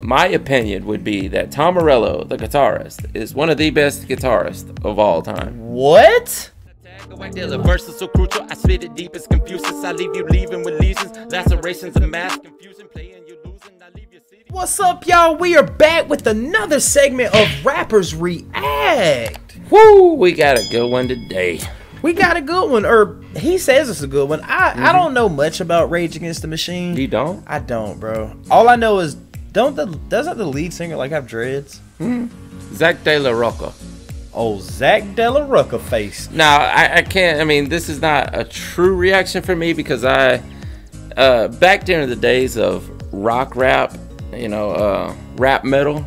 My opinion would be that Tom Morello, the guitarist, is one of the best guitarists of all time. What? The verse is so crucial. I spit it deep, it's Confucius. I leave you leaving with lesions, lacerations, and mass confusion. Playing you losing, I leave your city. What's up, y'all? We are back with another segment of Rappers React. Woo, we got a good one today. We got a good one, or he says it's a good one. I, I mm-hmm. don't know much about Rage Against the Machine. You don't? I don't, bro. All I know is don't the doesn't the lead singer like have dreads? Zack de la Rocha. Oh, Zack de la Rocha face. Now, I, I can't. I mean, this is not a true reaction for me because I, uh, back during the days of rock rap, you know, uh, rap metal,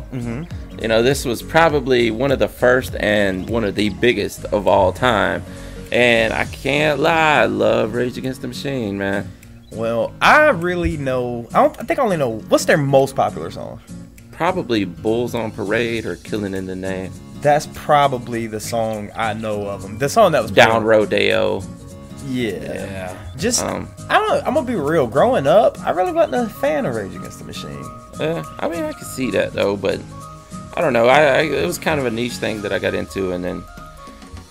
you know, this was probably one of the first and one of the biggest of all time. And I can't lie, I love Rage Against the Machine, man. Well, I really know. I don't. I think I only know what's their most popular song. Probably Bulls on Parade or Killing in the Name. That's probably the song I know of them. The song that was Down Rodeo. Yeah. Just Um, I don't. I'm gonna be real. Growing up, I really wasn't a fan of Rage Against the Machine. Uh, I mean, I can see that though, but I don't know. I, I it was kind of a niche thing that I got into, and then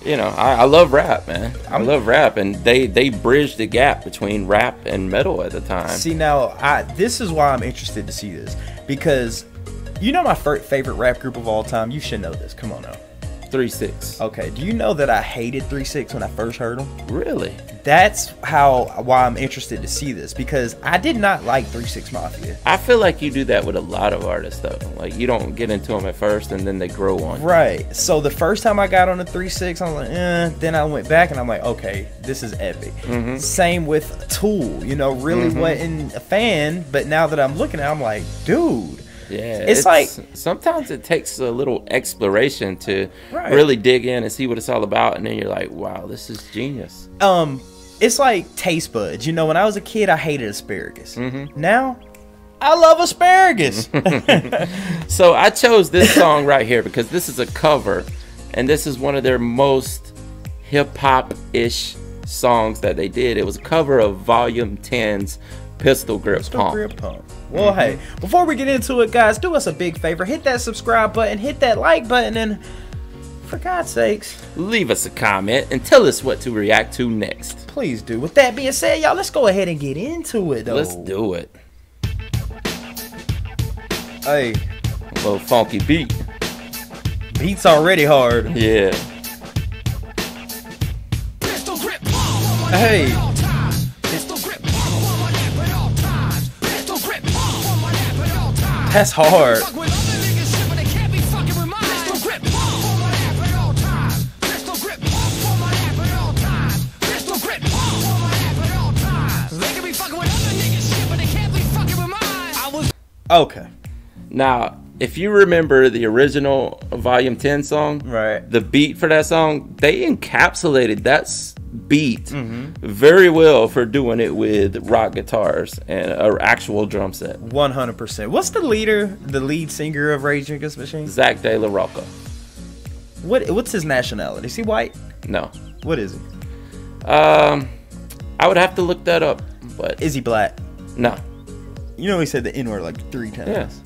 you know, I, I love rap, man. I I'm- love rap, and they they bridged the gap between rap and metal at the time. See now, I this is why I'm interested to see this because you know my favorite rap group of all time. You should know this. Come on now. Three six. Okay. Do you know that I hated Three Six when I first heard them? Really? That's how why I'm interested to see this because I did not like Three Six Mafia. I feel like you do that with a lot of artists, though. Like you don't get into them at first, and then they grow on. you. Right. So the first time I got on the 3.6, I'm like, eh. Then I went back and I'm like, okay, this is epic. Mm-hmm. Same with Tool. You know, really wasn't a fan, but now that I'm looking at it, I'm like, dude. Yeah, It's like- sometimes it takes a little exploration to Right. really dig in and see what it's all about, and then you're like, wow, this is genius. Um, it's like taste buds. You know, when I was a kid, I hated asparagus. Mm-hmm. Now, I love asparagus. So I chose this song right here because this is a cover, and this is one of their most hip hop ish songs that they did. It was a cover of Volume 10's Pistol Grip Pump. Grip pump. Well, hey, before we get into it, guys, do us a big favor. Hit that subscribe button, hit that like button, and for God's sakes, Leave us a comment and tell us what to react to next. please do. With that being said, y'all, let's go ahead and get into it, though. Let's do it. Hey, A little funky beat. beats already hard. Yeah. Pistol grip palm on my Hey. neck at Okay. Now, if you remember the original Volume 10 song, Right. the beat for that song, they encapsulated that beat very well for doing it with rock guitars and an actual drum set. 100%. What's the leader, the lead singer of Rage Against Machine? Zack de la Rocha. What What's his nationality? Is he white? No. What is he? Um, I would have to look that up, but Is he black? no. You know he said the N word like three times. Yes.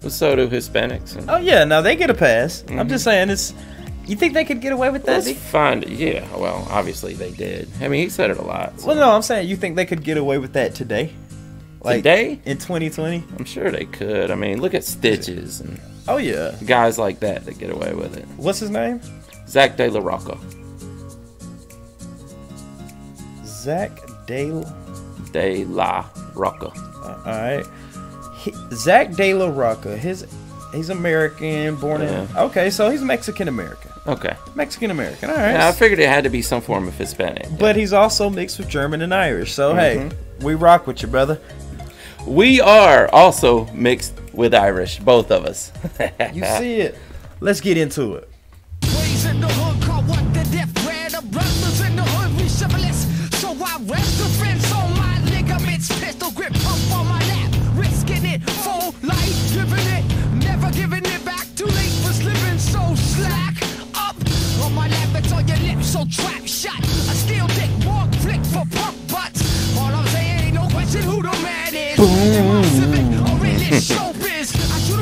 Well, so do Hispanics. And, Oh yeah, now they get a pass. I'm mm-hmm. just saying it's. You think they could get away with that? D? find Yeah, well, obviously they did. I mean, he said it a lot. so- Well, no, I'm saying you think they could get away with that today? Like today? in 2020? I'm sure they could. I mean, look at Stitches and Oh yeah. guys like that that get away with it. What's his name? Zack de la Rocha. Zach Dale. De La Rocca. All right. He, Zack de la Rocha. His he's American, born in. Okay, so he's Mexican American. Okay. Mexican American. All right. Yeah, I figured it had to be some form of Hispanic. but he's also mixed with German and Irish. So Mm-hmm. hey, we rock with you, brother. we are also mixed with Irish, both of us. You see it. Let's get into it. giving it back. Too late for so slack. On my lap, it's on your lips, so trap shot. I still dick, walk, flick for. All I'm saying ain't no question who. Boom. I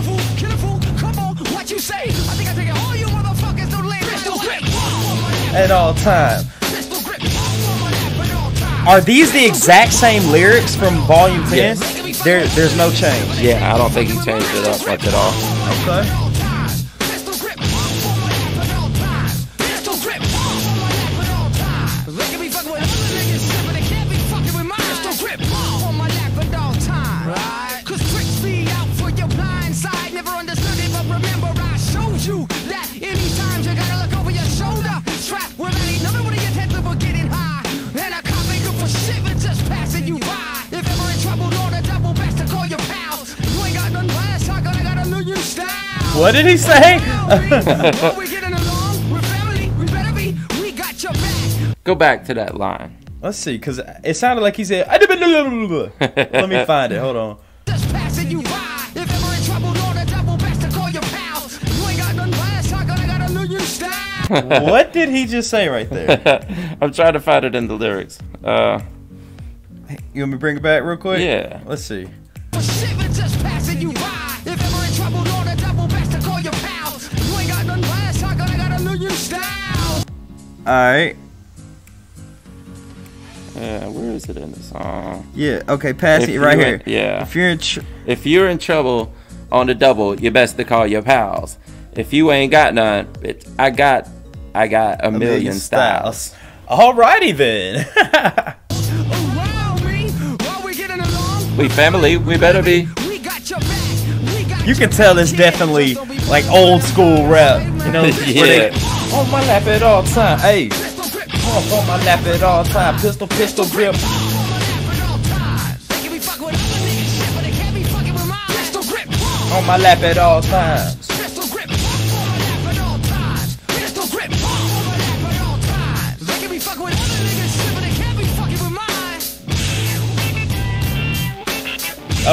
fool, kill a fool. Come on, what you say? I think I take all you motherfuckers grip at all time. Are these the exact same lyrics from Volume 10? Yes. There, there's no change. Yeah, I don't think he changed it up much at all. Okay. What did he say? Are we getting along? We're family. We better be. We got your back. Go back to that line. Let's see, because it sounded like he said, let me find it. Hold on. Just passing you by. If ever in trouble, know the double best to call your pals. You ain't got nothing last, I gotta gotta learn your style. what did he just say right there? I'm trying to find it in the lyrics. Uh, You want me to bring it back real quick? Yeah. Let's see. All right. yeah, where is it in the song? Yeah. Okay. Pass If it right here. ain't- yeah. If you're in, tr- If you're in trouble on the double, you best to call your pals. If you ain't got none, bitch, I got, I got a, million, styles. Alrighty then. Around me, are we getting along? We family, we better be. We got your back. We got you can tell it's definitely Don't be like old school rap. You know, where they- Yeah. on my lap at all time. Hey, pump on my lap at all time. Pistol, pistol grip. on my lap at all times. They can be fucking with other niggas shit, but they can't be fucking with mine. Pistol grip, On my lap at all times. Pistol grip, on my lap at all times. Pistol grip, pump on my lap at all times. They can be fucking with other niggas shit, but they can't be fucking with mine.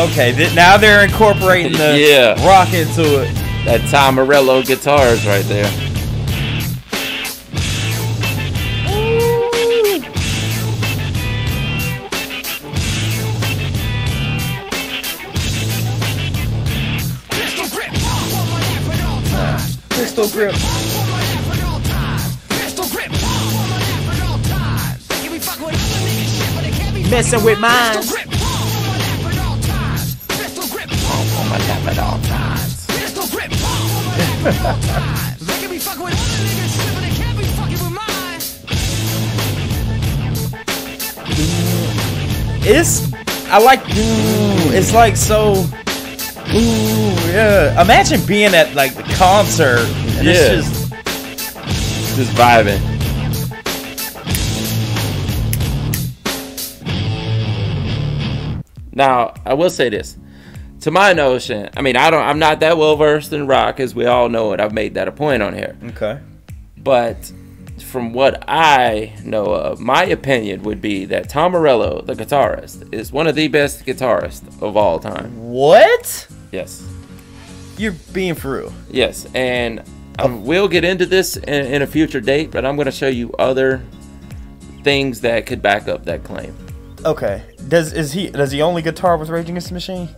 Okay, th- now they're incorporating the Yeah. rock into it. That Tom Morello guitars right there. Pistol grip, pump on my It's I like ooh, it's like so ooh yeah. Imagine being at like the concert and Yeah. it's just Just vibing. Now, I will say this. To my notion, I mean, I don't I'm not that well versed in rock as we all know it. I've made that a point on here. okay. But from what I know of, my opinion would be that Tom Morello, the guitarist, is one of the best guitarists of all time. What? Yes. You're being for real. Yes, and I will get into this in, in a future date, but I'm going to show you other things that could back up that claim. Okay. Does is he does he only guitar with Rage Against the Machine?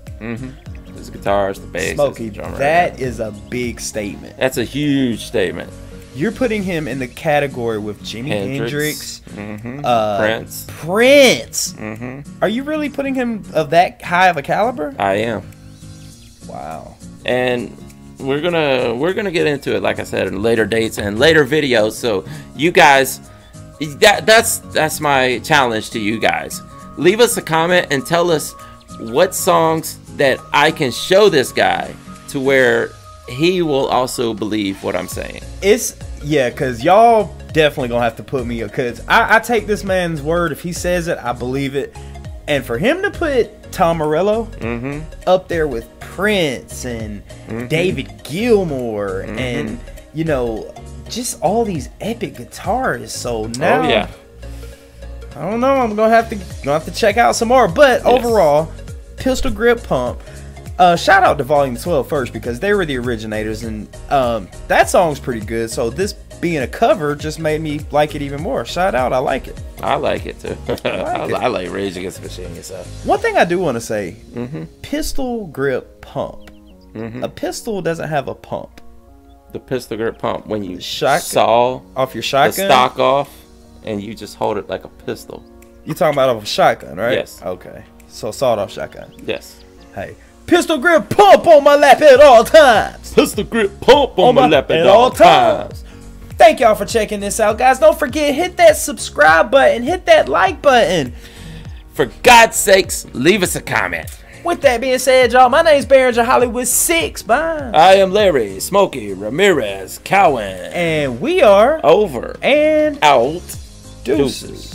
His guitars, the bass, Smokey, drummer. that is a big statement. that's a huge statement. You're putting him in the category with Jimi Hendrix, Hendrix, hmm uh, Prince. Prince. hmm Are you really putting him of that high of a caliber? I am, Wow. and we're gonna we're gonna get into it, like I said, in later dates and later videos. So you guys, that that's that's my challenge to you guys. Leave us a comment and tell us what songs that I can show this guy to where he will also believe what I'm saying. It's yeah, cause y'all definitely gonna have to put me cause I, I take this man's word. If he says it, I believe it. And for him to put Tom Morello Mm-hmm. up there with Prince and David Gilmour and you know just all these epic guitarists. So now oh yeah. I don't know. I'm gonna have to gonna have to check out some more. But overall, Pistol Grip Pump. Uh, shout out to Volume 12 first because they were the originators, and um, that song's pretty good. So this being a cover just made me like it even more. Shout out, I like it. I like it too. I, like it. I like Rage Against the Machine yourself. One thing I do want to say: Mm-hmm. Pistol Grip Pump. A pistol doesn't have a pump. the pistol grip pump when you Shotgun? saw Off your the shotgun. stock off and you just hold it like a pistol. You talking about a shotgun, right? Yes. Okay. So sawed off shotgun. Yes. Hey, pistol grip pump on my lap at all times. Pistol grip pump on, On my my- lap at, at all all times. Thank y'all for checking this out, guys. Don't forget hit that subscribe button, hit that like button. For God's sakes, leave us a comment. With that being said, y'all, my name's Barringer Hollywood Six. Bye. I am Larry Smokey Ramirez Cowan. and we are Over. and Out. deuces.